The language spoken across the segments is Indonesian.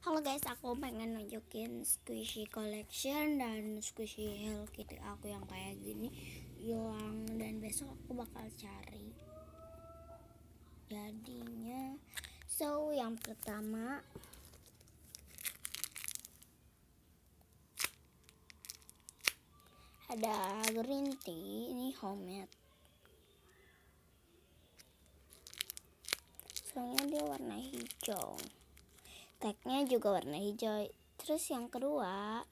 Halo guys, aku pengen nunjukin squishy collection dan squishy Hello Kitty aku yang kayak gini hilang dan besok aku bakal cari. Jadinya, so yang pertama ada green tea ini homemade. Soalnya dia warna hijau tagnya juga warna hijau. Terus yang kedua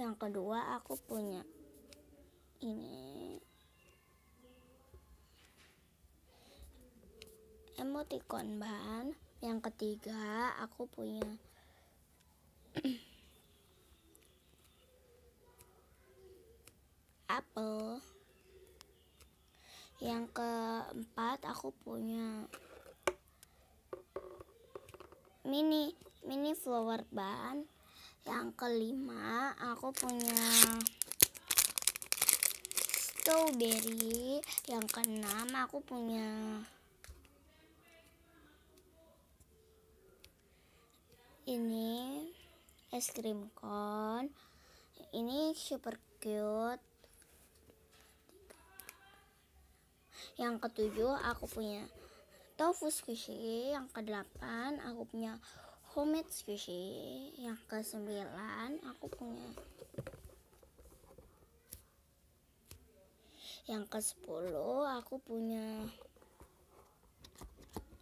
yang kedua aku punya ini. Emoticon ban yang ketiga aku punya apple. Yang keempat aku punya mini mini flower ban. Yang kelima aku punya strawberry. Yang keenam aku punya ini es krim cone. Ini super cute. Yang ketujuh aku punya tofu squishy yang ke-8 aku punya homemade squishy yang ke-9 aku punya yang ke-10 aku punya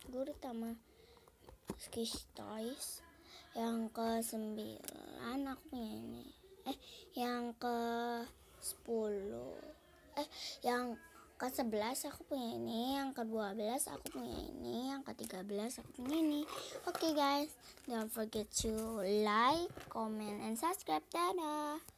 Guritama Squish Toys. Yang ke-9 aku punya ini. Eh yang ke-10 eh yang ke-11 aku punya ini, yang ke-12 aku punya ini, yang ke-13 aku punya ini. Oke okay, guys, don't forget to like, comment, and subscribe. Dadah!